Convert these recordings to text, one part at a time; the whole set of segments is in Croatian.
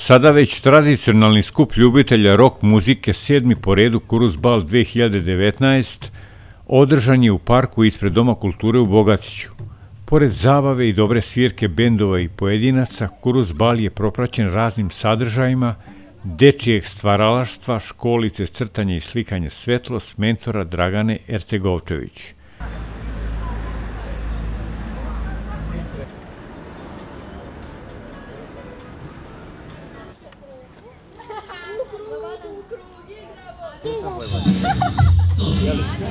Sada već tradicionalni skup ljubitelja rock muzike sedmi po redu Kurus Bal 2019 održan je u parku ispred Doma kulture u Bogatiću. Pored zabave i dobre svirke bendova i pojedinaca, Kurus Bal je propraćen raznim sadržajima, dečijeg stvaralaštva, školice crtanja i slikanja svetlost mentora Dragane Ercegovčević. sociales.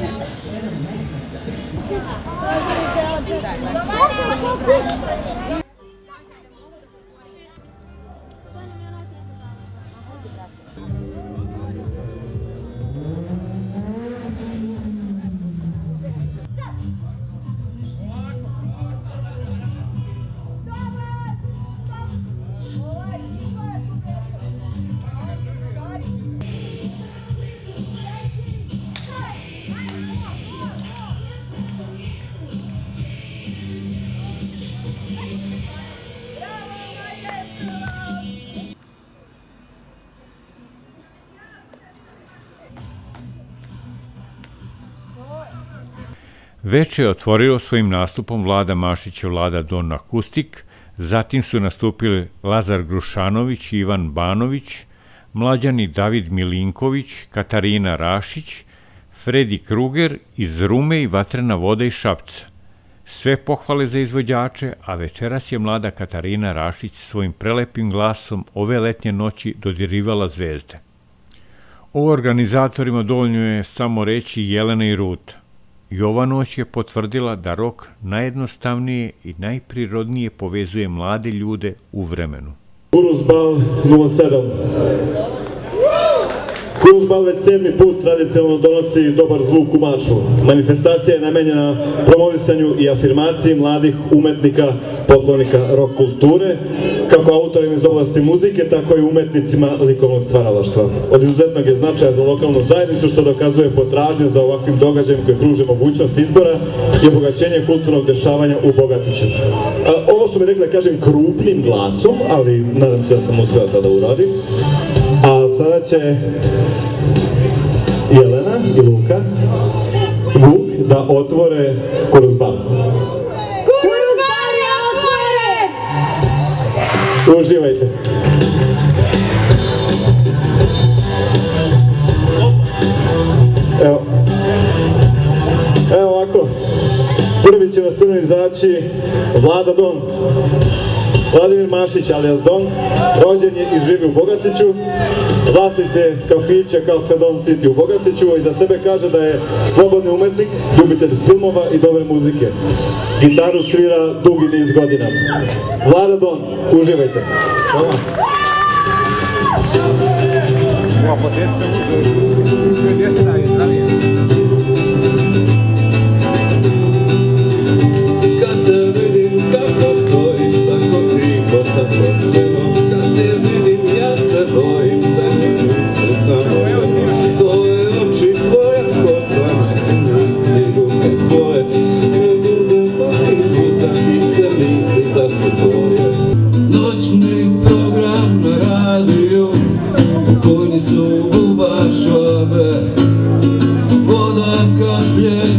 Veče je otvorio svojim nastupom Vlada Mašić i Vlada Don Akustik, zatim su nastupili Lazar Grušanović i Ivan Banović, mlađani David Milinković, Katarina Rašić, Fredi Kruger iz Rume i Vatrena voda iz Šapca. Sve pohvale za izvođače, a večeras je mlada Katarina Rašić svojim prelepim glasom ove letnje noći dodirivala zvezde. O organizatorima dovoljno je samo reći Jelena i Ruta. I ova noć je potvrdila da rok najjednostavnije i najprirodnije povezuje mlade ljude u vremenu. Kurus Bal 07. Kuruzbal već sedmi put tradicionalno donosi dobar zvuk u Mačvu. Manifestacija je namenjena promovisanju i afirmaciji mladih umetnika, poklonika rock kulture, kako autorima iz oblasti muzike, tako i umetnicima likovnog stvaralaštva. Od izuzetnog je značaja za lokalnu zajednicu, što dokazuje potražnju za ovakvim događajem koji pruže mogućnost izbora i obogaćenje kulturnog dešavanja u Bogatiću. Ovo su mi rekli da kažem krupnim glasom, ali nadam se da sam uspeo to da uradim. A sada će i Luka Vuk da otvore Kuruzbal. Kuruzbal je otvoren! Uživajte. Evo. Evo ovako. Prvi će na scenu izaći Vlada Don. Vladimir Mašić alias Don, rođen je i živi u Bogatiću, vlasnic je kafića Cafe Don City u Bogatiću i za sebe kaže da je slobodni umetnik, ljubitelj filmova i dobre muzike. Gitaru svira dugi niz godina. Vlada Don, uživajte. Hvala. Kad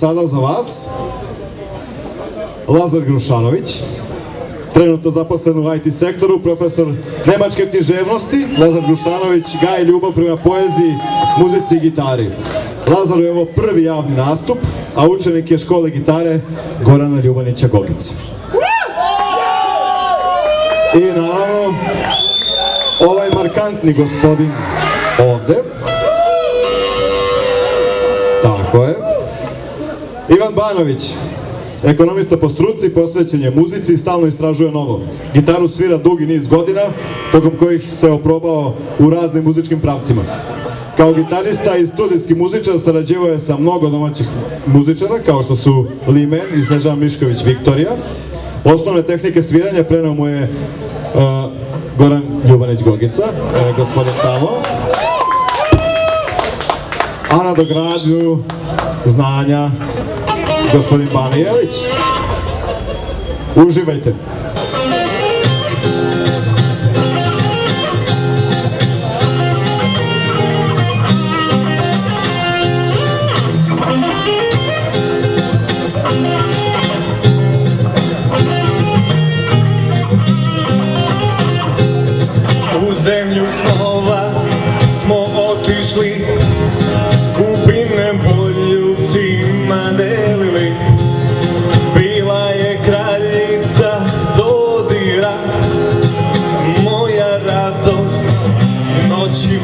Sada za vas Lazar Grušanović, trenutno zaposlen u IT sektoru, profesor nemačke književnosti, Lazar Grušanović gaje ljubav prema poeziji, muzici i gitari. Lazaru je ovo prvi javni nastup, a učenik je škole gitare Gorana Ljubanića Gogica. I naravno, ovaj markantni gospodin ovde Tako je. Ivan Banović, ekonomista po struci, posvećen je muzici i stalno istražuje novo. Gitaru svira dugi niz godina, tokom kojih se oprobao u raznim muzičkim pravcima. Kao gitarista i studijski muzičar sarađivao je sa mnogo domaćih muzičara, kao što su Limen i Sežan Mišković Viktorija. Osnovne tehnike sviranja prenao mu je uh, Goran Ljubanić Gogica, uh, gospodin tamo. A na dogradnju znanja gospodin Bane Jelić. Uživajte.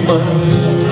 mơ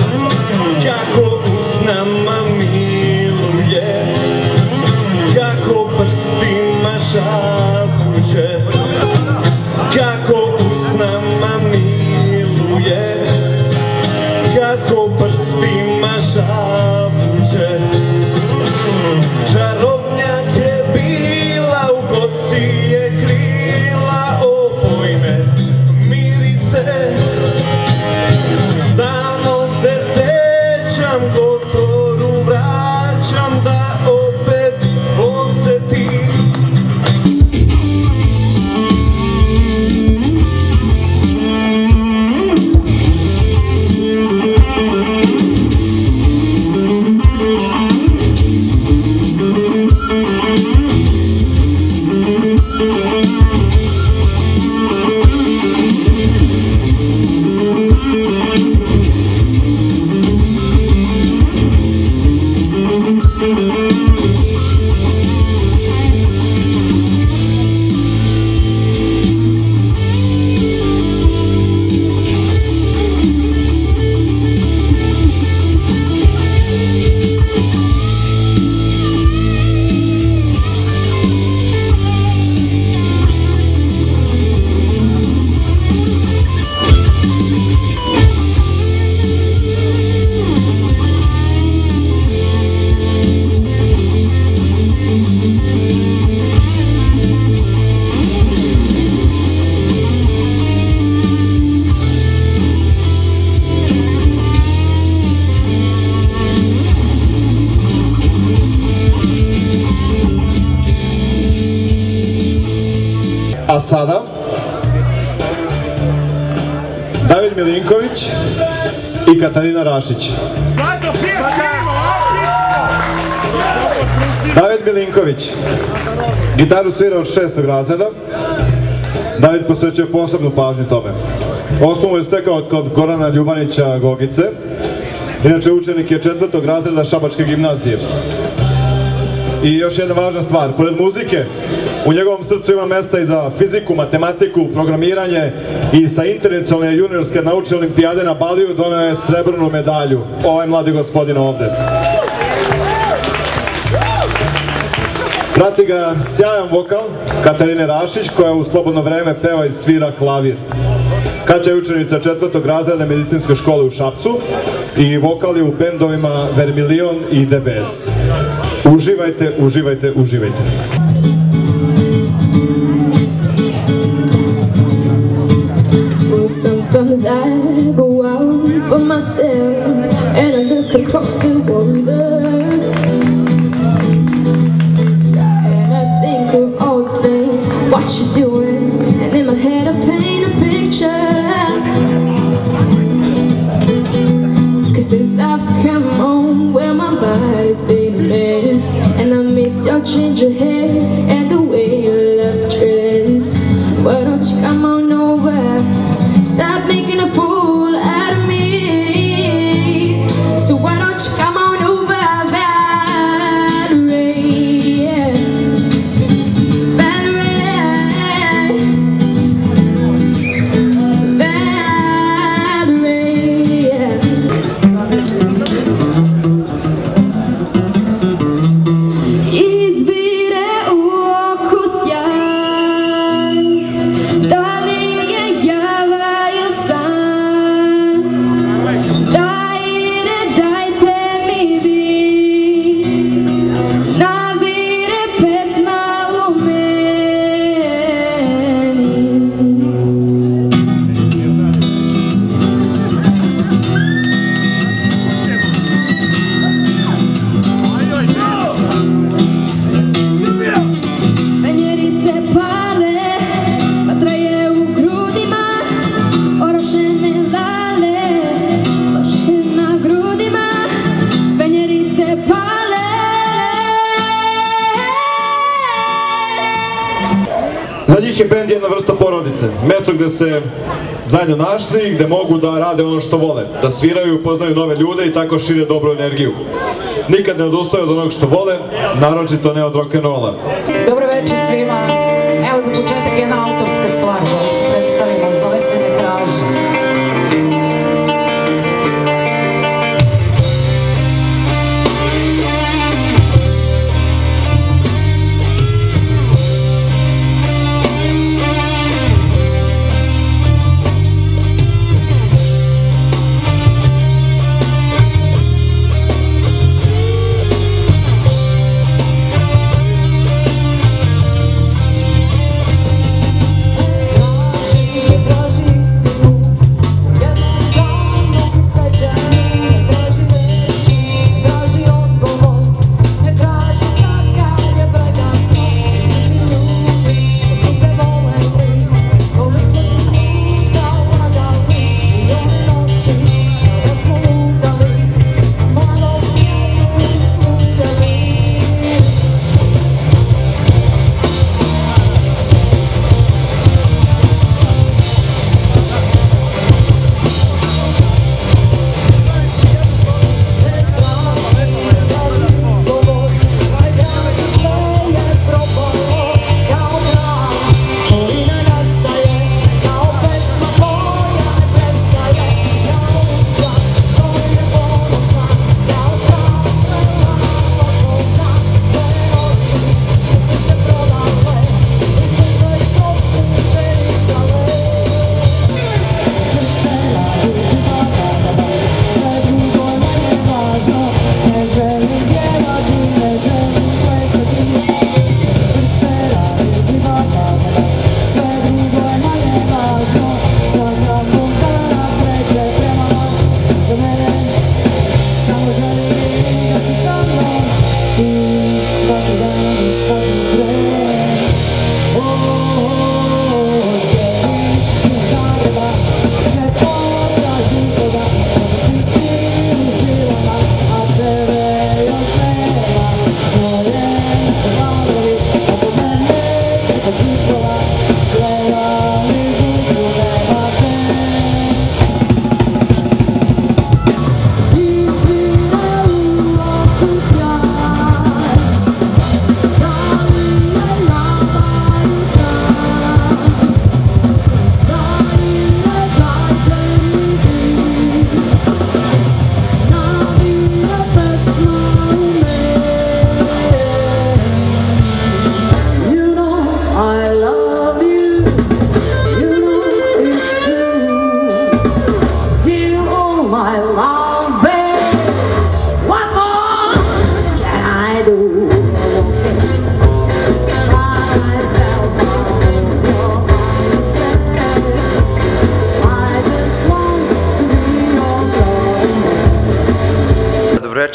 A sada David Milinković i Katarina Rašić. David Milinković gitaru svira od šestog razreda. David posvećuje posebnu pažnju tome. Osnovu je stekao kod Gorana Ljubanića Gogice. Inače učenik je četvrtog razreda Šabačke gimnazije. I još jedna važna stvar, pored muzike, u njegovom srcu ima mesta i za fiziku, matematiku, programiranje i sa internacionalne juniorske naučne olimpijade na Baliju donio je srebrnu medalju. Ovaj mladi gospodin ovde. Prati ga sjajan vokal Katarine Rašić koja u slobodno vreme peva i svira klavir. Kaća je učenica četvrtog razreda medicinske škole u Šapcu i vokal je u bendovima Vermilion i DBS. Uživajte, uživajte, uživajte. Well, sometimes I go out by myself and I look across the water. And I think of all the things, what you're doing, and in my head I paint a picture. Cause since I've come home, well, my body's been a mess, and I miss your ginger hair porodice. Mesto gde se zajedno našli, gde mogu da rade ono što vole. Da sviraju, upoznaju nove ljude i tako šire dobru energiju. Nikad ne odustaju od onog što vole, naročito ne od rock'n'rolla. Dobro večer svima.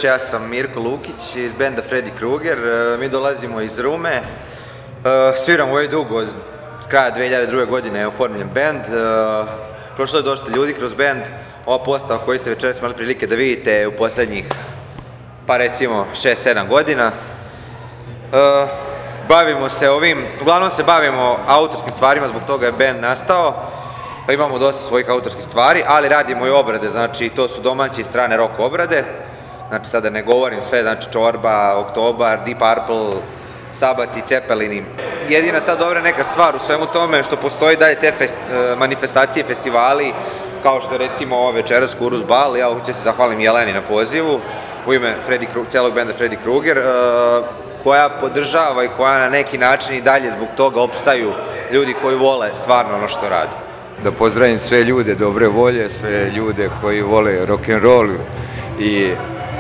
Večer, ja sam Mirko Lukić iz benda Freddy Krueger, e, mi dolazimo iz Rume, E, sviramo ovaj dugo, od kraja 2002. godine je oformljen bend, E, prošlo je dosta ljudi kroz bend, ova postava koju ste večeras imali prilike da vidite u posljednjih pa recimo 6-7 godina. Bavimo se ovim, uglavnom se bavimo autorskim stvarima, zbog toga je band nastao. Imamo dosta svojih autorskih stvari, ali radimo i obrade, znači to su domaće i strane rock obrade. Znači sada ne govorim sve, znači Čorba, Oktobar, Deep Purple, Sabati, Cepelini. Jedina ta dobra neka stvar u svemu tome što postoji dalje te e, manifestacije, festivali, kao što recimo ova večeras Kurus Bal, ja hoću se zahvalim Jeleni na pozivu, u ime Freddy celog benda Freddy Krueger, e, koja podržava i koja na neki način i dalje zbog toga opstaju ljudi koji vole stvarno ono što rade. da pozdravim sve ljude dobre volje, sve ljude koji vole rock and roll i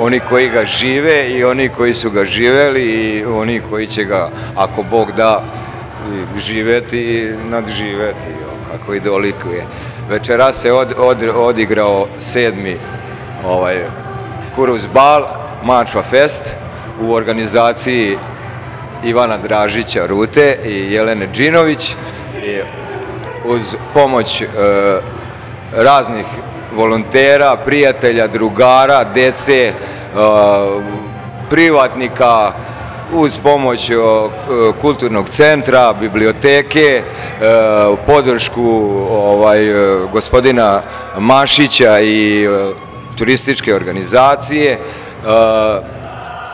oni koji ga žive i oni koji su ga živeli i oni koji će ga, ako Bog da, živeti i nadživeti, kako i dolikuje. Večeras se od, od, odigrao sedmi ovaj, Kuruz Bal, Mačva Fest u organizaciji Ivana Dražića Rute i Jelene Džinović i uz pomoć e, raznih volontera, prijatelja, drugara, dece, e, privatnika, uz pomoć e, kulturnog centra, biblioteke, e, podršku ovaj, gospodina Mašića i turističke organizacije,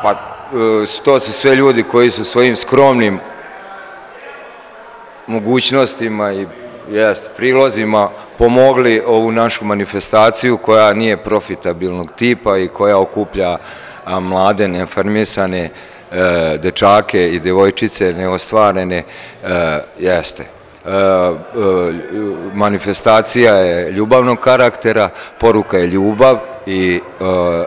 pa to su sve ljudi koji su svojim skromnim mogućnostima i jest, prilozima pomogli ovu našu manifestaciju koja nije profitabilnog tipa i koja okuplja mlade, nefarmisane e, dečake i devojčice neostvarene, e, jeste. E, manifestacija je ljubavnog karaktera, poruka je ljubav i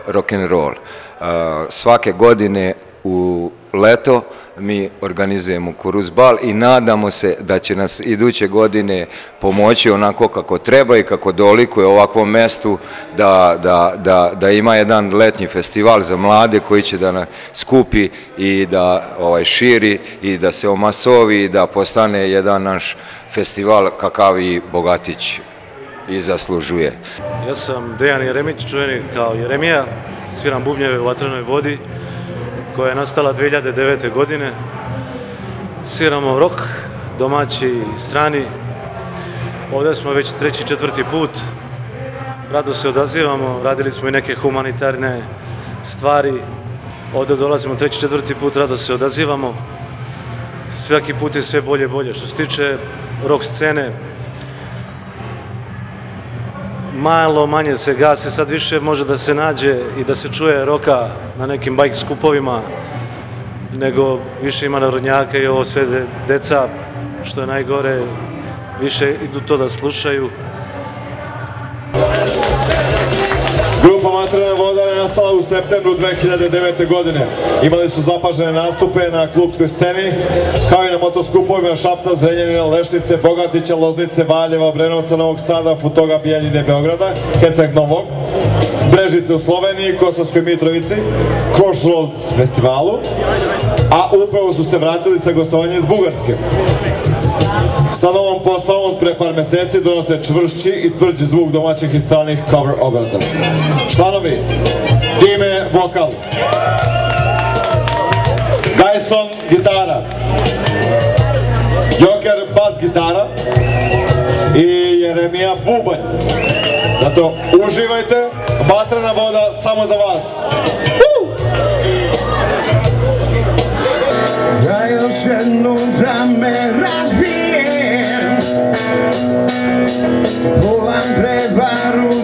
rock and roll. E, svake godine u leto mi organizujemo kuruzbal i nadamo se da će nas iduće godine pomoći onako kako treba i kako dolikuje ovakvom mestu da, da, da, da ima jedan letnji festival za mlade koji će da nas skupi i da ovaj, širi i da se omasovi i da postane jedan naš festival kakav i Bogatić i zaslužuje. Ja sam Dejan Jeremić, čuveni kao Jeremija, sviram bubnjeve u vatrenoj vodi koja je nastala 2009. godine. Sviramo rok, domaći i strani. Ovdje smo već treći, četvrti put. Rado se odazivamo, radili smo i neke humanitarne stvari. Ovdje dolazimo treći, četvrti put, rado se odazivamo. Svaki put je sve bolje i bolje. Što se tiče rock scene, malo manje se gase, sad više može da se nađe i da se čuje roka na nekim bajk skupovima, nego više ima narodnjaka i ovo sve de- deca, što je najgore, više idu to da slušaju. U septembru 2009. godine. Imali su zapažene nastupe na klubskoj sceni, kao i na motoskupovima Šapca, Zrenjanina, Lešnice, Bogatića, Loznice, Valjeva, Brenovca, Novog Sada, Futoga, Bijeljine, Beograda, Heceg Novog, Brežice u Sloveniji, Kosovskoj Mitrovici, Crossroads festivalu, a upravo su se vratili sa gostovanja iz Bugarske. Sa novom postavom pre par meseci donose čvršći i tvrđi zvuk domaćih i stranih cover obrada. Članovi, time vokal, Dyson gitara, Joker bas gitara. I Jeremija bubanj. Zato uživajte, vatrena voda samo za vas. Da još jednu da me razbijem. Polam prevaru